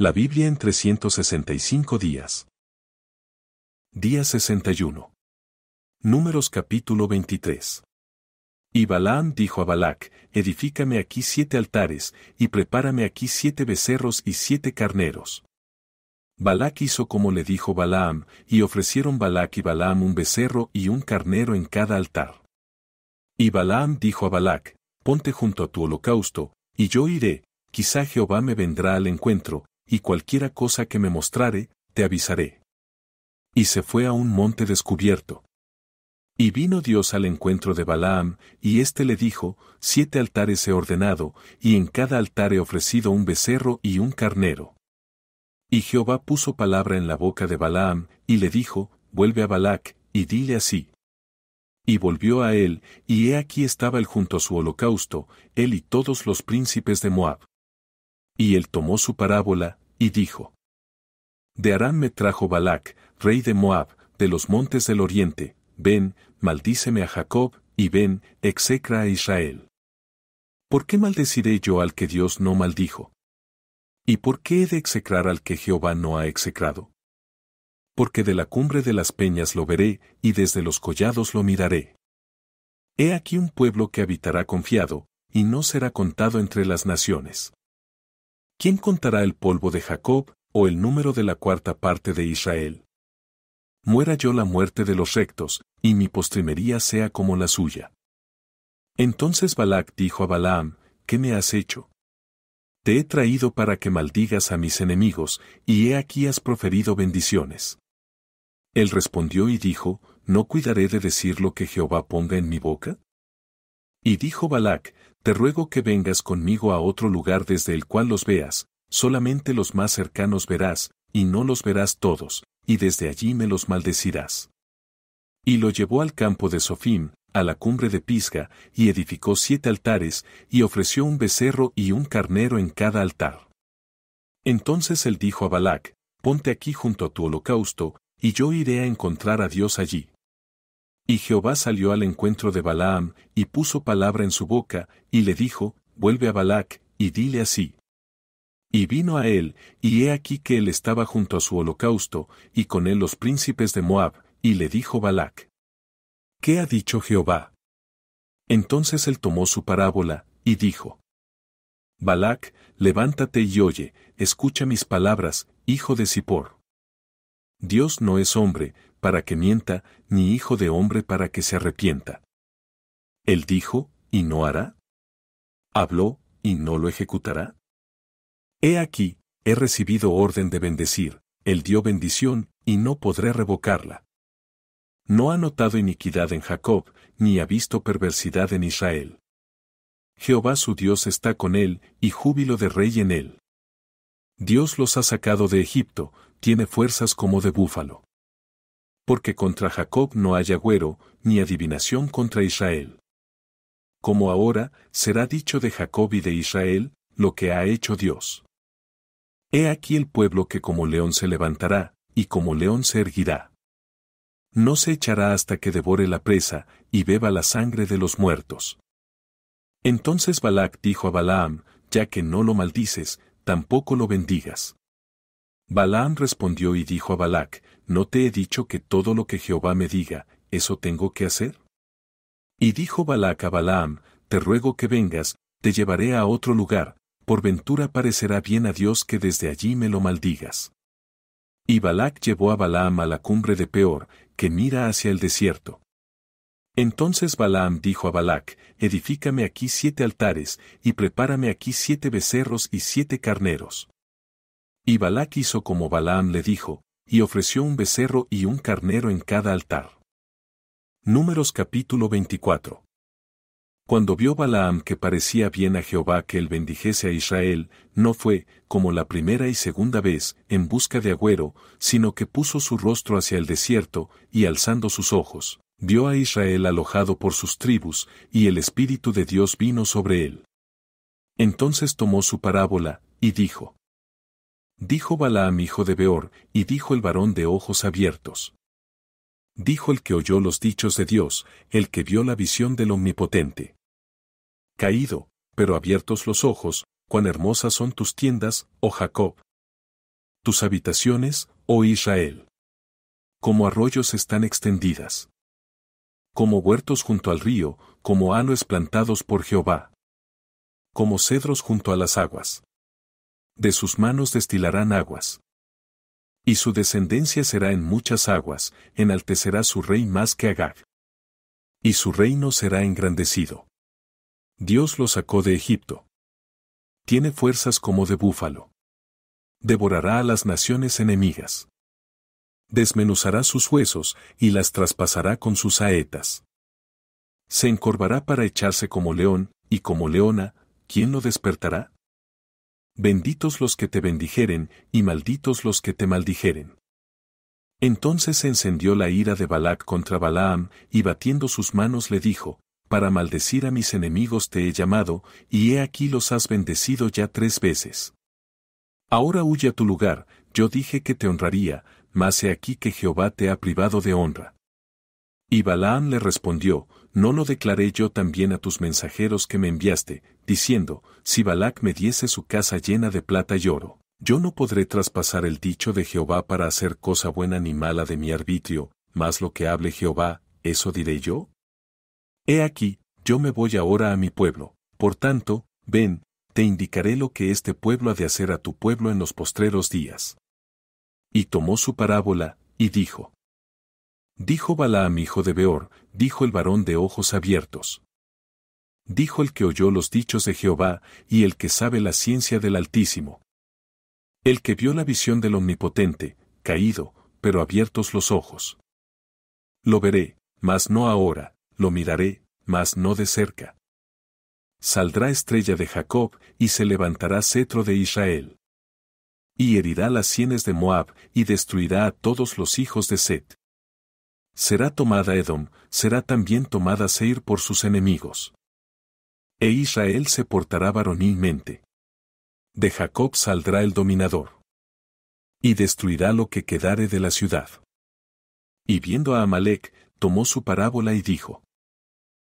La Biblia en 365 días. Día 61. Números capítulo 23. Y Balaam dijo a Balac, edifícame aquí siete altares, y prepárame aquí siete becerros y siete carneros. Balac hizo como le dijo Balaam, y ofrecieron Balac y Balaam un becerro y un carnero en cada altar. Y Balaam dijo a Balac, ponte junto a tu holocausto, y yo iré, quizá Jehová me vendrá al encuentro, y cualquiera cosa que me mostrare, te avisaré. Y se fue a un monte descubierto. Y vino Dios al encuentro de Balaam, y éste le dijo, Siete altares he ordenado, y en cada altar he ofrecido un becerro y un carnero. Y Jehová puso palabra en la boca de Balaam, y le dijo, Vuelve a Balac, y dile así. Y volvió a él, y he aquí estaba él junto a su holocausto, él y todos los príncipes de Moab. Y él tomó su parábola, y dijo. De Aram me trajo Balac, rey de Moab, de los montes del oriente, ven, maldíceme a Jacob, y ven, execra a Israel. ¿Por qué maldeciré yo al que Dios no maldijo? ¿Y por qué he de execrar al que Jehová no ha execrado? Porque de la cumbre de las peñas lo veré, y desde los collados lo miraré. He aquí un pueblo que habitará confiado, y no será contado entre las naciones. ¿Quién contará el polvo de Jacob, o el número de la cuarta parte de Israel? Muera yo la muerte de los rectos, y mi postrimería sea como la suya. Entonces Balac dijo a Balaam, ¿qué me has hecho? Te he traído para que maldigas a mis enemigos, y he aquí has proferido bendiciones. Él respondió y dijo, ¿no cuidaré de decir lo que Jehová ponga en mi boca? Y dijo Balac, te ruego que vengas conmigo a otro lugar desde el cual los veas, solamente los más cercanos verás, y no los verás todos, y desde allí me los maldecirás. Y lo llevó al campo de Sofim, a la cumbre de Pisga, y edificó siete altares, y ofreció un becerro y un carnero en cada altar. Entonces él dijo a Balac, ponte aquí junto a tu holocausto, y yo iré a encontrar a Dios allí. Y Jehová salió al encuentro de Balaam, y puso palabra en su boca, y le dijo, vuelve a Balac, y dile así. Y vino a él, y he aquí que él estaba junto a su holocausto, y con él los príncipes de Moab, y le dijo Balac. ¿Qué ha dicho Jehová? Entonces él tomó su parábola, y dijo. Balac, levántate y oye, escucha mis palabras, hijo de Sipor. Dios no es hombre, para que mienta, ni hijo de hombre para que se arrepienta. Él dijo, ¿y no hará? ¿Habló, y no lo ejecutará? He aquí, he recibido orden de bendecir, él dio bendición, y no podré revocarla. No ha notado iniquidad en Jacob, ni ha visto perversidad en Israel. Jehová su Dios está con él, y júbilo de rey en él. Dios los ha sacado de Egipto, tiene fuerzas como de búfalo porque contra Jacob no hay agüero, ni adivinación contra Israel. Como ahora, será dicho de Jacob y de Israel, lo que ha hecho Dios. He aquí el pueblo que como león se levantará, y como león se erguirá. No se echará hasta que devore la presa, y beba la sangre de los muertos. Entonces Balac dijo a Balaam, ya que no lo maldices, tampoco lo bendigas. Balaam respondió y dijo a Balac, ¿no te he dicho que todo lo que Jehová me diga, eso tengo que hacer? Y dijo Balac a Balaam, te ruego que vengas, te llevaré a otro lugar, por ventura parecerá bien a Dios que desde allí me lo maldigas. Y Balac llevó a Balaam a la cumbre de Peor, que mira hacia el desierto. Entonces Balaam dijo a Balac, edifícame aquí siete altares, y prepárame aquí siete becerros y siete carneros. Y Balac hizo como Balaam le dijo, y ofreció un becerro y un carnero en cada altar. Números capítulo 24. Cuando vio Balaam que parecía bien a Jehová que él bendijese a Israel, no fue, como la primera y segunda vez, en busca de agüero, sino que puso su rostro hacia el desierto, y alzando sus ojos, vio a Israel alojado por sus tribus, y el Espíritu de Dios vino sobre él. Entonces tomó su parábola, y dijo, Dijo Balaam hijo de Beor, y dijo el varón de ojos abiertos. Dijo el que oyó los dichos de Dios, el que vio la visión del Omnipotente. Caído, pero abiertos los ojos, cuán hermosas son tus tiendas, oh Jacob. tus habitaciones, oh Israel. Como arroyos están extendidas. Como huertos junto al río, como aloes plantados por Jehová. Como cedros junto a las aguas. De sus manos destilarán aguas. Y su descendencia será en muchas aguas, enaltecerá su rey más que Agag. Y su reino será engrandecido. Dios lo sacó de Egipto. Tiene fuerzas como de búfalo. Devorará a las naciones enemigas. Desmenuzará sus huesos y las traspasará con sus saetas. Se encorvará para echarse como león, y como leona, ¿quién lo despertará? Benditos los que te bendijeren, y malditos los que te maldijeren. Entonces se encendió la ira de Balac contra Balaam, y batiendo sus manos le dijo, Para maldecir a mis enemigos te he llamado, y he aquí los has bendecido ya tres veces. Ahora huye a tu lugar, yo dije que te honraría, mas he aquí que Jehová te ha privado de honra. Y Balaam le respondió, ¿no lo declaré yo también a tus mensajeros que me enviaste, diciendo, si Balac me diese su casa llena de plata y oro, yo no podré traspasar el dicho de Jehová para hacer cosa buena ni mala de mi arbitrio, mas lo que hable Jehová, ¿eso diré yo? He aquí, yo me voy ahora a mi pueblo, por tanto, ven, te indicaré lo que este pueblo ha de hacer a tu pueblo en los postreros días. Y tomó su parábola, y dijo, Dijo Balaam hijo de Beor, dijo el varón de ojos abiertos. Dijo el que oyó los dichos de Jehová, y el que sabe la ciencia del Altísimo. El que vio la visión del Omnipotente, caído, pero abiertos los ojos. Lo veré, mas no ahora, lo miraré, mas no de cerca. Saldrá estrella de Jacob, y se levantará cetro de Israel. Y herirá las sienes de Moab, y destruirá a todos los hijos de Set será tomada Edom, será también tomada Seir por sus enemigos. E Israel se portará varonilmente. De Jacob saldrá el dominador. Y destruirá lo que quedare de la ciudad. Y viendo a Amalek, tomó su parábola y dijo.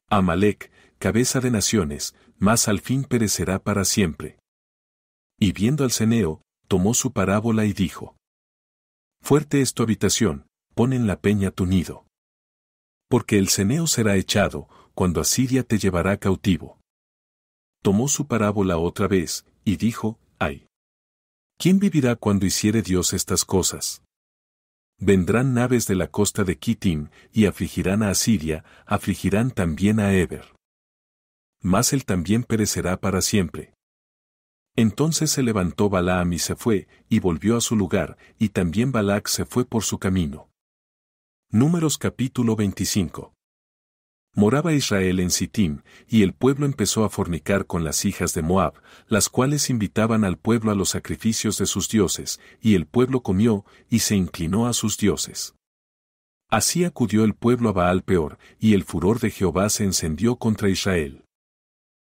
Amalek, cabeza de naciones, mas al fin perecerá para siempre. Y viendo al ceneo, tomó su parábola y dijo. Fuerte es tu habitación, pon en la peña tu nido. Porque el ceneo será echado, cuando Asiria te llevará cautivo. Tomó su parábola otra vez, y dijo, ay. ¿Quién vivirá cuando hiciere Dios estas cosas? Vendrán naves de la costa de Kitim, y afligirán a Asiria, afligirán también a Eber. Mas él también perecerá para siempre. Entonces se levantó Balaam y se fue, y volvió a su lugar, y también Balac se fue por su camino. Números capítulo 25. Moraba Israel en Sittim, y el pueblo empezó a fornicar con las hijas de Moab, las cuales invitaban al pueblo a los sacrificios de sus dioses, y el pueblo comió, y se inclinó a sus dioses. Así acudió el pueblo a Baal peor, y el furor de Jehová se encendió contra Israel.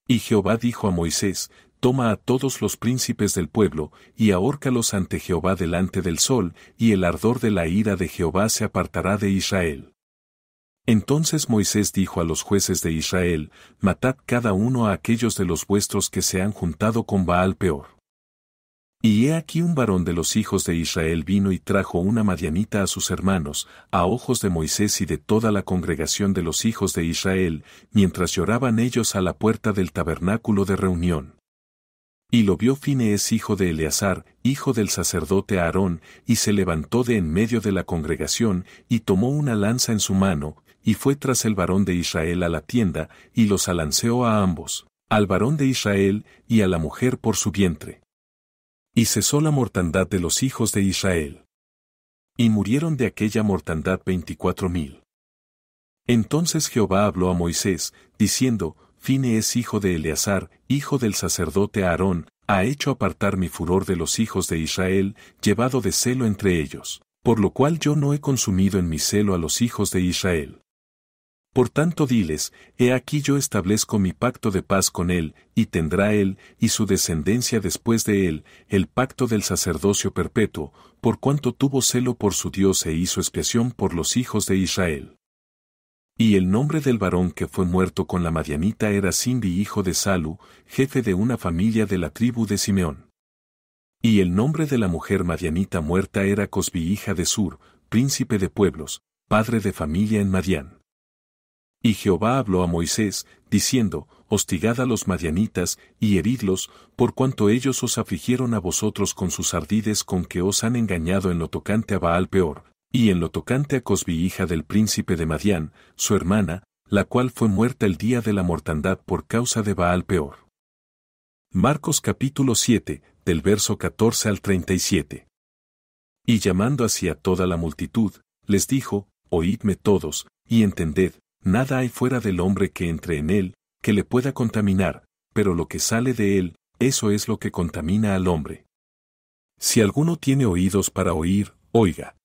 Y Jehová dijo a Moisés, toma a todos los príncipes del pueblo, y ahórcalos ante Jehová delante del sol, y el ardor de la ira de Jehová se apartará de Israel. Entonces Moisés dijo a los jueces de Israel, Matad cada uno a aquellos de los vuestros que se han juntado con Baal peor. Y he aquí un varón de los hijos de Israel vino y trajo una madianita a sus hermanos, a ojos de Moisés y de toda la congregación de los hijos de Israel, mientras lloraban ellos a la puerta del tabernáculo de reunión. Y lo vio Finees hijo de Eleazar, hijo del sacerdote Aarón, y se levantó de en medio de la congregación, y tomó una lanza en su mano, y fue tras el varón de Israel a la tienda, y los alanceó a ambos, al varón de Israel, y a la mujer por su vientre. Y cesó la mortandad de los hijos de Israel. Y murieron de aquella mortandad veinticuatro mil. Entonces Jehová habló a Moisés, diciendo, Fine es hijo de Eleazar, hijo del sacerdote Aarón, ha hecho apartar mi furor de los hijos de Israel, llevado de celo entre ellos, por lo cual yo no he consumido en mi celo a los hijos de Israel. Por tanto diles, he aquí yo establezco mi pacto de paz con él, y tendrá él, y su descendencia después de él, el pacto del sacerdocio perpetuo, por cuanto tuvo celo por su Dios e hizo expiación por los hijos de Israel. Y el nombre del varón que fue muerto con la Madianita era Simbi hijo de Salu, jefe de una familia de la tribu de Simeón. Y el nombre de la mujer madianita muerta era Cosbi hija de Sur, príncipe de pueblos, padre de familia en Madián. Y Jehová habló a Moisés, diciendo, Hostigad a los madianitas, y heridlos, por cuanto ellos os afligieron a vosotros con sus ardides con que os han engañado en lo tocante a Baal peor, y en lo tocante a Cosbi hija del príncipe de Madián, su hermana, la cual fue muerta el día de la mortandad por causa de Baal peor. Marcos capítulo 7, del verso 14 al 37. Y llamando hacia toda la multitud, les dijo, Oídme todos, y entended, nada hay fuera del hombre que entre en él, que le pueda contaminar, pero lo que sale de él, eso es lo que contamina al hombre. Si alguno tiene oídos para oír, oiga.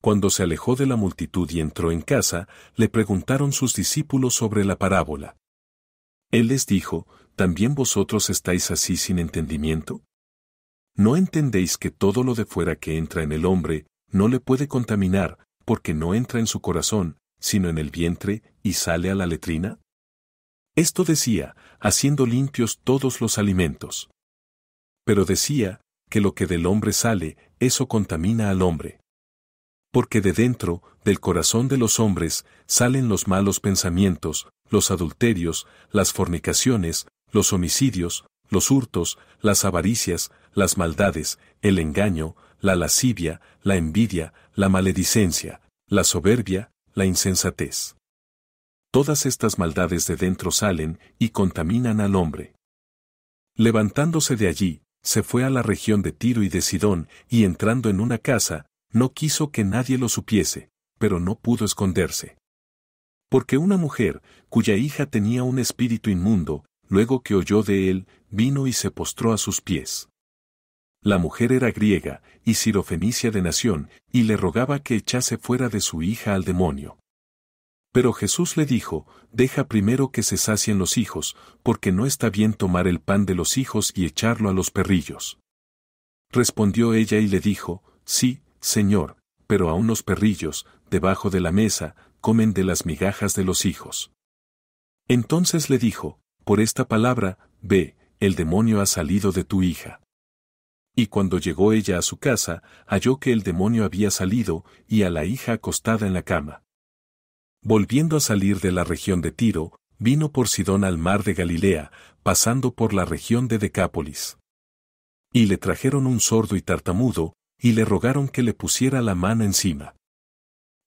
Cuando se alejó de la multitud y entró en casa, le preguntaron sus discípulos sobre la parábola. Él les dijo, ¿también vosotros estáis así sin entendimiento? ¿No entendéis que todo lo de fuera que entra en el hombre, no le puede contaminar, porque no entra en su corazón, sino en el vientre, y sale a la letrina? Esto decía, haciendo limpios todos los alimentos. Pero decía, que lo que del hombre sale, eso contamina al hombre porque de dentro, del corazón de los hombres, salen los malos pensamientos, los adulterios, las fornicaciones, los homicidios, los hurtos, las avaricias, las maldades, el engaño, la lascivia, la envidia, la maledicencia, la soberbia, la insensatez. Todas estas maldades de dentro salen y contaminan al hombre. Levantándose de allí, se fue a la región de Tiro y de Sidón, y entrando en una casa, no quiso que nadie lo supiese, pero no pudo esconderse. Porque una mujer, cuya hija tenía un espíritu inmundo, luego que oyó de él, vino y se postró a sus pies. La mujer era griega, y sirofenicia de nación, y le rogaba que echase fuera de su hija al demonio. Pero Jesús le dijo, deja primero que se sacien los hijos, porque no está bien tomar el pan de los hijos y echarlo a los perrillos. Respondió ella y le dijo, sí, Señor, pero aun los perrillos, debajo de la mesa, comen de las migajas de los hijos. Entonces le dijo, por esta palabra, ve, el demonio ha salido de tu hija. Y cuando llegó ella a su casa, halló que el demonio había salido, y a la hija acostada en la cama. Volviendo a salir de la región de Tiro, vino por Sidón al mar de Galilea, pasando por la región de Decápolis. Y le trajeron un sordo y tartamudo, y le rogaron que le pusiera la mano encima.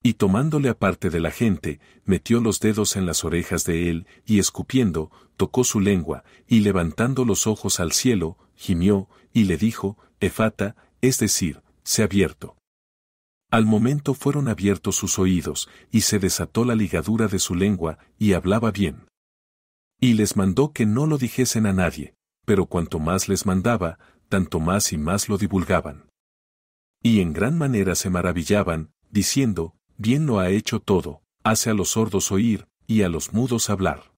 Y tomándole aparte de la gente, metió los dedos en las orejas de él, y escupiendo, tocó su lengua, y levantando los ojos al cielo, gimió, y le dijo, Efata, es decir, se abierto. Al momento fueron abiertos sus oídos, y se desató la ligadura de su lengua, y hablaba bien. Y les mandó que no lo dijesen a nadie, pero cuanto más les mandaba, tanto más y más lo divulgaban. Y en gran manera se maravillaban, diciendo, bien lo ha hecho todo, hace a los sordos oír, y a los mudos hablar.